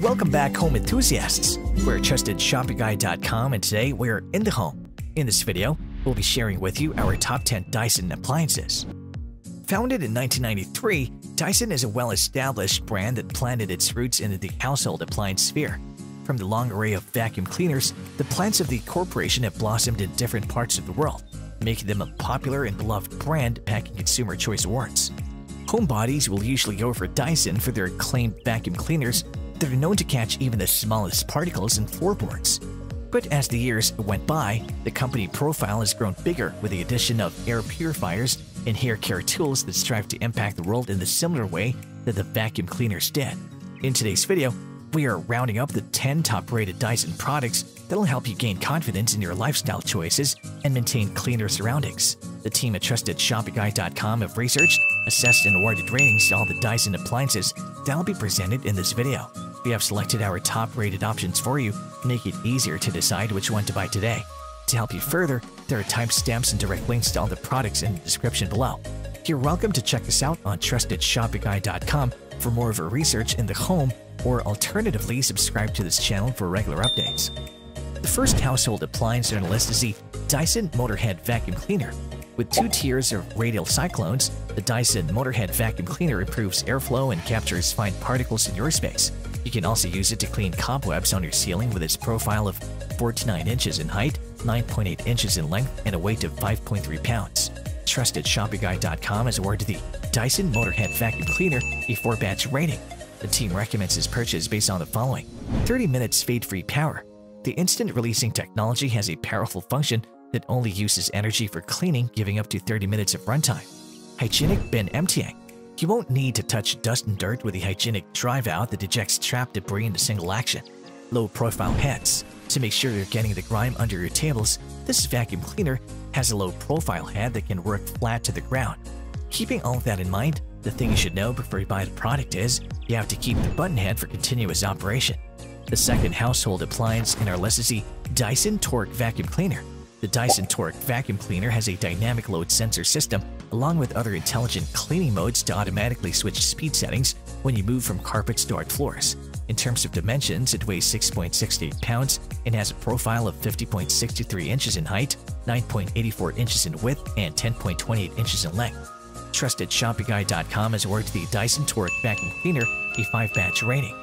Welcome back, home enthusiasts. We're trustedshoppingguide.com and today we're in the home. In this video, we'll be sharing with you our top 10 Dyson appliances. Founded in 1993, Dyson is a well-established brand that planted its roots into the household appliance sphere. From the long array of vacuum cleaners, the plants of the corporation have blossomed in different parts of the world, making them a popular and beloved brand packing Consumer Choice Awards. Homebodies will usually go for Dyson for their acclaimed vacuum cleaners that are known to catch even the smallest particles in floorboards. But as the years went by, the company profile has grown bigger with the addition of air purifiers and hair care tools that strive to impact the world in the similar way that the vacuum cleaners did. In today's video, we are rounding up the 10 top-rated Dyson products that'll help you gain confidence in your lifestyle choices and maintain cleaner surroundings. The team at TrustedShoppingGuide.com have researched, assessed, and awarded ratings to all the Dyson appliances that'll be presented in this video. We have selected our top-rated options for you make it easier to decide which one to buy today. To help you further, there are timestamps and direct links to all the products in the description below. You're welcome to check us out on TrustedShoppingGuide.com for more of our research in the home or alternatively subscribe to this channel for regular updates. The first household appliance on our list is the Dyson Motorhead Vacuum Cleaner. With two tiers of radial cyclones, the Dyson Motorhead Vacuum Cleaner improves airflow and captures fine particles in your space. You can also use it to clean cobwebs on your ceiling with its profile of 49 inches in height, 9.8 inches in length, and a weight of 5.3 pounds. TrustedShoppingGuide.com has awarded the Dyson Motorhead Vacuum Cleaner a 4-batch rating. The team recommends its purchase based on the following 30 minutes fade-free power. The instant releasing technology has a powerful function that only uses energy for cleaning, giving up to 30 minutes of runtime. Hygienic bin emptying. You won't need to touch dust and dirt with the hygienic drive out that ejects trapped debris into single action. Low-profile heads. To make sure you're getting the grime under your tables, this vacuum cleaner has a low-profile head that can work flat to the ground. Keeping all that in mind, the thing you should know before you buy the product is you have to keep the button head for continuous operation. The second household appliance in our list is the Dyson Torque Vacuum Cleaner. The Dyson Torque Vacuum Cleaner has a dynamic load sensor system along with other intelligent cleaning modes to automatically switch speed settings when you move from carpets to hard floors. In terms of dimensions, it weighs 6.68 pounds and has a profile of 50.63 inches in height, 9.84 inches in width, and 10.28 inches in length. TrustedShoppingGuide.com has awarded the Dyson Torque Vacuum Cleaner a 5-batch rating.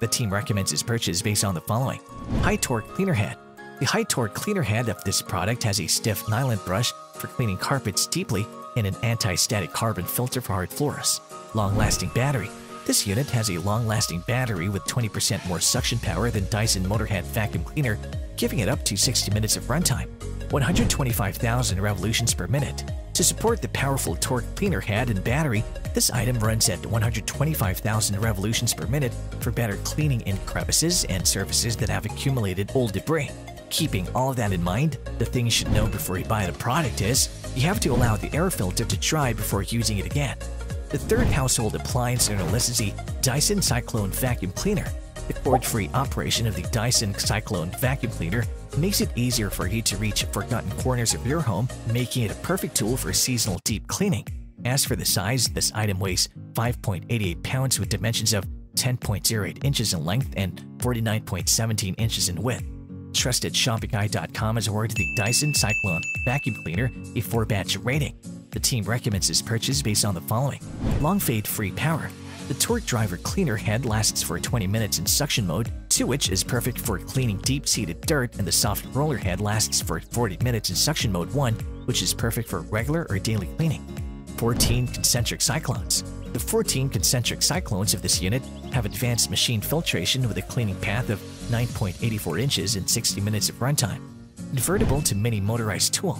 The team recommends its purchase based on the following. High Torque Cleaner Head The high torque cleaner head of this product has a stiff nylon brush for cleaning carpets deeply and an anti-static carbon filter for hard floors. Long-lasting battery This unit has a long-lasting battery with 20% more suction power than Dyson Motorhead Vacuum Cleaner, giving it up to 60 minutes of runtime. 125,000 revolutions per minute. To support the powerful torque cleaner head and battery, this item runs at 125,000 revolutions per minute for better cleaning in crevices and surfaces that have accumulated old debris. Keeping all of that in mind, the thing you should know before you buy the product is you have to allow the air filter to dry before using it again. The third household appliance on our list is the Dyson Cyclone Vacuum Cleaner. The cord-free operation of the Dyson Cyclone Vacuum Cleaner makes it easier for you to reach forgotten corners of your home, making it a perfect tool for seasonal deep cleaning. As for the size, this item weighs 5.88 pounds with dimensions of 10.08 inches in length and 49.17 inches in width. TrustedShoppingGuide.com has awarded the Dyson Cyclone Vacuum Cleaner a 4-batch rating. The team recommends its purchase based on the following. Long fade-free power. The torque driver cleaner head lasts for 20 minutes in suction mode, to which is perfect for cleaning deep-seated dirt, and the soft roller head lasts for 40 minutes in suction mode 1, which is perfect for regular or daily cleaning. 14 concentric cyclones. The 14 concentric cyclones of this unit have advanced machine filtration with a cleaning path of 9.84 inches and 60 minutes of runtime. Convertible to mini motorized tool.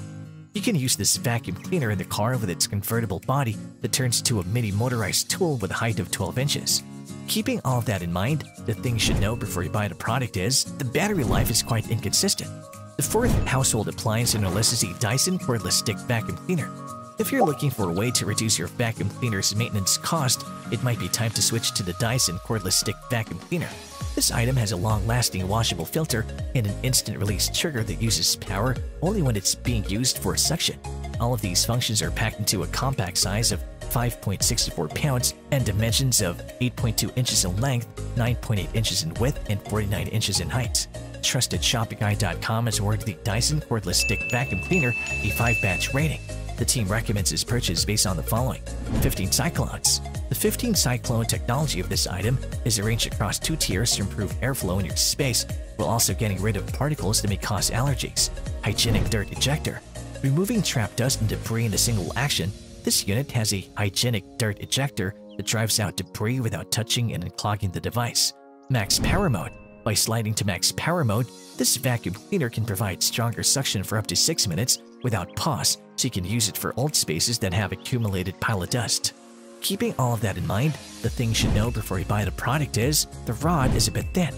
You can use this vacuum cleaner in the car with its convertible body that turns to a mini motorized tool with a height of 12 inches. Keeping all that in mind, the thing you should know before you buy the product is the battery life is quite inconsistent. The fourth household appliance in our list is the Dyson Cordless Stick Vacuum Cleaner. If you're looking for a way to reduce your vacuum cleaner's maintenance cost, it might be time to switch to the Dyson Cordless Stick Vacuum Cleaner. This item has a long-lasting washable filter and an instant-release trigger that uses power only when it's being used for suction. All of these functions are packed into a compact size of 5.64 pounds, and dimensions of 8.2 inches in length, 9.8 inches in width, and 49 inches in height. Trusted ShoppingGuide.com has awarded the Dyson Cordless Stick Vacuum Cleaner a 5-batch rating. The team recommends its purchase based on the following 15 Cyclones. The 15 Cyclone technology of this item is arranged across two tiers to improve airflow in your space while also getting rid of particles that may cause allergies. Hygienic Dirt Ejector. Removing trapped dust and debris in a single action, this unit has a hygienic dirt ejector that drives out debris without touching and unclogging the device. Max Power Mode. By sliding to max power mode, this vacuum cleaner can provide stronger suction for up to 6 minutes without pause, so you can use it for old spaces that have accumulated pile of dust. Keeping all of that in mind, the thing you should know before you buy the product is the rod is a bit thin.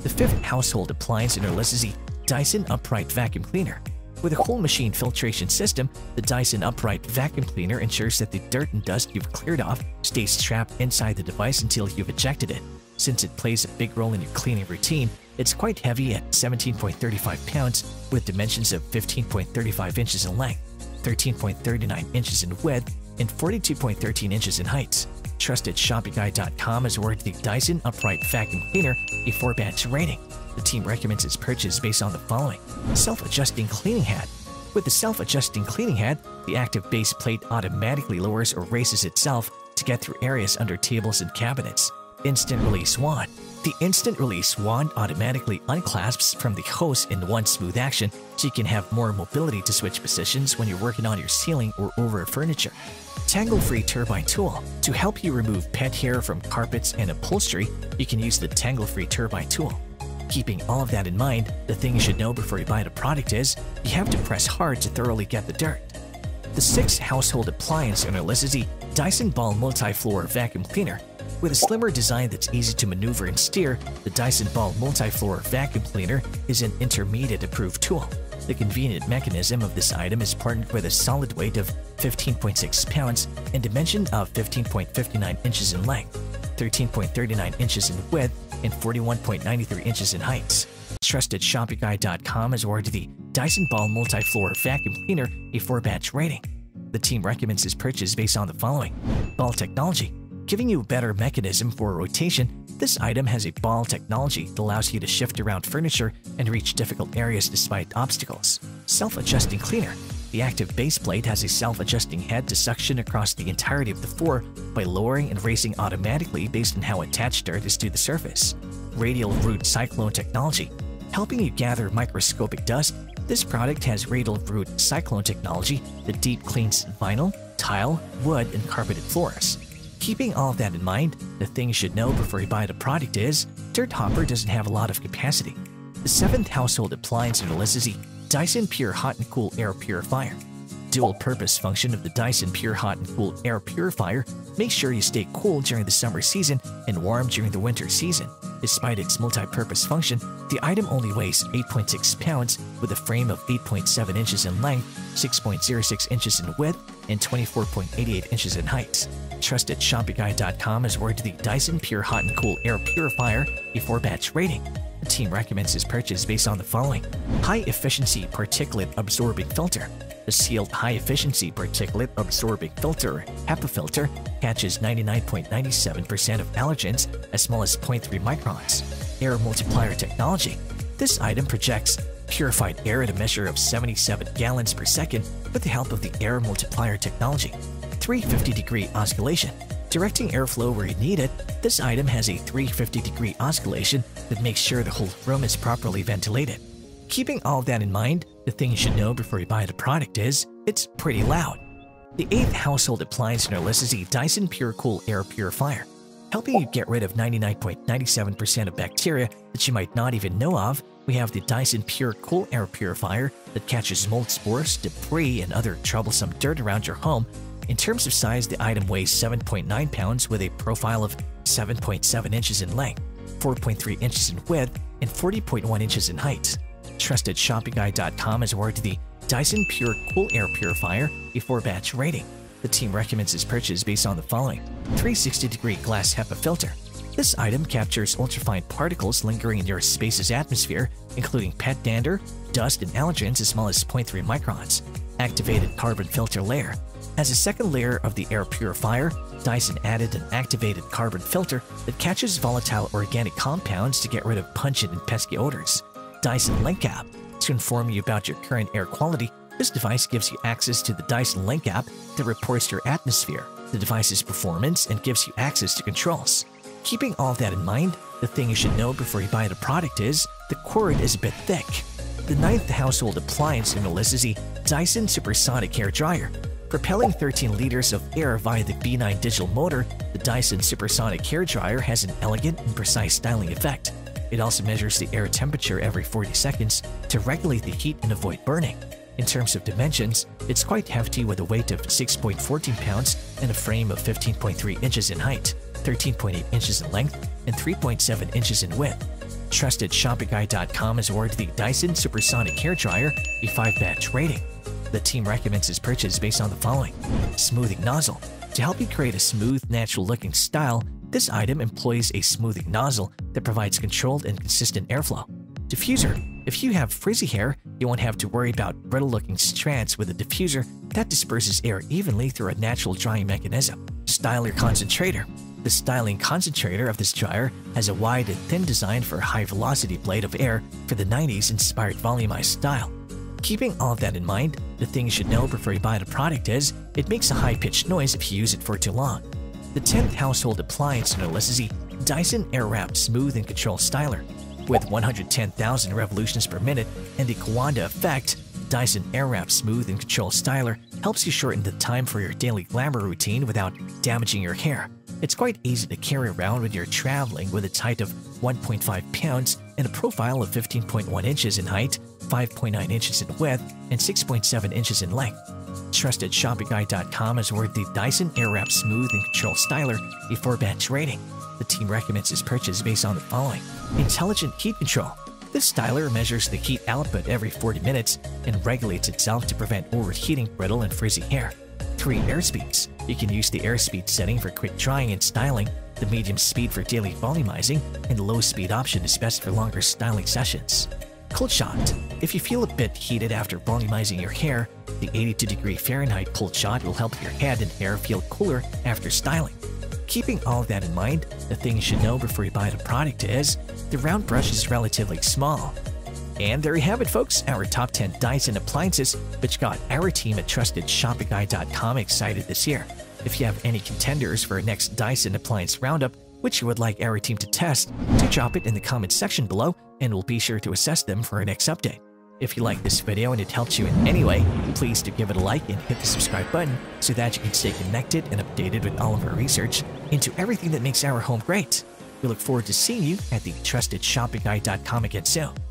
The fifth household appliance in our list is the Dyson Upright Vacuum Cleaner. With a whole machine filtration system, the Dyson Upright Vacuum Cleaner ensures that the dirt and dust you've cleared off stays trapped inside the device until you've ejected it. Since it plays a big role in your cleaning routine, it's quite heavy at 17.35 pounds with dimensions of 15.35 inches in length, 13.39 inches in width, and 42.13 inches in height. Trusted ShoppingGuide.com has awarded the Dyson Upright Vacuum Cleaner a 4-batch rating. The team recommends its purchase based on the following. Self-adjusting cleaning head. With the self-adjusting cleaning head, the active base plate automatically lowers or raises itself to get through areas under tables and cabinets. Instant Release Wand. The Instant Release Wand automatically unclasps from the hose in one smooth action so you can have more mobility to switch positions when you're working on your ceiling or over furniture. Tangle-free turbine tool. To help you remove pet hair from carpets and upholstery, you can use the tangle-free turbine tool. Keeping all of that in mind, the thing you should know before you buy the product is, you have to press hard to thoroughly get the dirt. The sixth household appliance on our list is the Dyson Ball Multi-Floor Vacuum Cleaner. With a slimmer design that's easy to maneuver and steer, the Dyson Ball Multi-Floor Vacuum Cleaner is an intermediate-approved tool. The convenient mechanism of this item is partnered with a solid weight of 15.6 pounds and dimension of 15.59 inches in length, 13.39 inches in width, and 41.93 inches in height. Trusted ShoppingGuide.com has awarded the Dyson Ball Multi-Floor Vacuum Cleaner a 4-batch rating. The team recommends this purchase based on the following. Ball technology. Giving you a better mechanism for rotation, this item has a ball technology that allows you to shift around furniture and reach difficult areas despite obstacles. Self-adjusting cleaner. The active base plate has a self-adjusting head to suction across the entirety of the floor by lowering and raising automatically based on how attached dirt is to the surface. Radial Root Cyclone Technology. Helping you gather microscopic dust, this product has Radial Root Cyclone technology that deep cleans vinyl, tile, wood, and carpeted floors. Keeping all of that in mind, the thing you should know before you buy the product is, Dirt Hopper doesn't have a lot of capacity. The seventh household appliance in the list is the Dyson Pure Hot and Cool Air Purifier. Dual-purpose function of the Dyson Pure Hot and Cool Air Purifier makes sure you stay cool during the summer season and warm during the winter season. Despite its multi-purpose function, the item only weighs 8.6 pounds with a frame of 8.7 inches in length, 6.06 inches in width, and 24.88 inches in height. Trusted ShoppingGuide.com has awarded the Dyson Pure Hot and Cool Air Purifier a 4-batch rating. The team recommends this purchase based on the following. High-efficiency particulate absorbing filter. The sealed high-efficiency particulate absorbing filter, HEPA filter, catches 99.97% of allergens as small as 0.3 microns. Air multiplier technology. This item projects purified air at a measure of 77 gallons per second with the help of the air multiplier technology. 350 degree oscillation. Directing airflow where you need it, this item has a 350 degree oscillation that makes sure the whole room is properly ventilated. Keeping all that in mind, the thing you should know before you buy the product is, it's pretty loud. The eighth household appliance in our list is the Dyson Pure Cool Air Purifier. Helping you get rid of 99.97% of bacteria that you might not even know of, we have the Dyson Pure Cool Air Purifier that catches mold spores, debris, and other troublesome dirt around your home. In terms of size, the item weighs 7.9 pounds with a profile of 7.7 inches in length, 4.3 inches in width, and 40.1 inches in height. Trusted ShoppingGuide.com has awarded the Dyson Pure Cool Air Purifier a 4-batch rating. The team recommends its purchase based on the following 360 degree glass HEPA filter. This item captures ultrafine particles lingering in your space's atmosphere, including pet dander, dust, and allergens as small as 0.3 microns. Activated carbon filter layer. As a second layer of the air purifier, Dyson added an activated carbon filter that catches volatile organic compounds to get rid of pungent and pesky odors. Dyson Link app. To inform you about your current air quality, this device gives you access to the Dyson Link app that reports your atmosphere, the device's performance, and gives you access to controls. Keeping all that in mind, the thing you should know before you buy the product is the cord is a bit thick. The ninth household appliance in the list is the Dyson Supersonic Hair Dryer. Propelling 13 liters of air via the V9 digital motor, the Dyson Supersonic Hair Dryer has an elegant and precise styling effect. It also measures the air temperature every 40 seconds to regulate the heat and avoid burning. In terms of dimensions, it's quite hefty with a weight of 6.14 pounds and a frame of 15.3 inches in height, 13.8 inches in length, and 3.7 inches in width. Trusted ShoppingGuide.com has awarded the Dyson Supersonic Hair Dryer a 5-batch rating. The team recommends its purchase based on the following. Smoothing nozzle. To help you create a smooth, natural-looking style, this item employs a smoothing nozzle that provides controlled and consistent airflow. Diffuser. If you have frizzy hair, you won't have to worry about brittle-looking strands with a diffuser that disperses air evenly through a natural drying mechanism. Styler Concentrator. The styling concentrator of this dryer has a wide and thin design for a high-velocity blade of air for the 90s-inspired volumized style. Keeping all of that in mind, the thing you should know before you buy the product is, it makes a high-pitched noise if you use it for too long. The 10th household appliance our list is the Dyson Airwrap Smooth and Control Styler. With 110,000 revolutions per minute and the Coanda effect, Dyson Airwrap Smooth and Control Styler helps you shorten the time for your daily glamour routine without damaging your hair. It's quite easy to carry around when you're traveling with its height of 1.5 pounds and a profile of 15.1 inches in height 5.9 inches in width, and 6.7 inches in length. Trusted ShoppingGuide.com has awarded the Dyson Airwrap Smooth and Control Styler a 4-batch rating. The team recommends its purchase based on the following. Intelligent Heat Control. This styler measures the heat output every 40 minutes and regulates itself to prevent overheating brittle and frizzy hair. 3 airspeeds. You can use the airspeed setting for quick drying and styling, the medium speed for daily volumizing, and low speed option is best for longer styling sessions. Cold shot. If you feel a bit heated after volumizing your hair, the 82 degree Fahrenheit cold shot will help your head and hair feel cooler after styling. Keeping all that in mind, the thing you should know before you buy the product is the round brush is relatively small. And there you have it, folks, our top 10 Dyson appliances, which got our team at TrustedShoppingGuide.com excited this year. If you have any contenders for our next Dyson appliance roundup, which you would like our team to test, do drop it in the comments section below and we'll be sure to assess them for our next update. If you like this video and it helps you in any way, please do give it a like and hit the subscribe button so that you can stay connected and updated with all of our research into everything that makes our home great. We look forward to seeing you at the TrustedShoppingGuide.com again soon.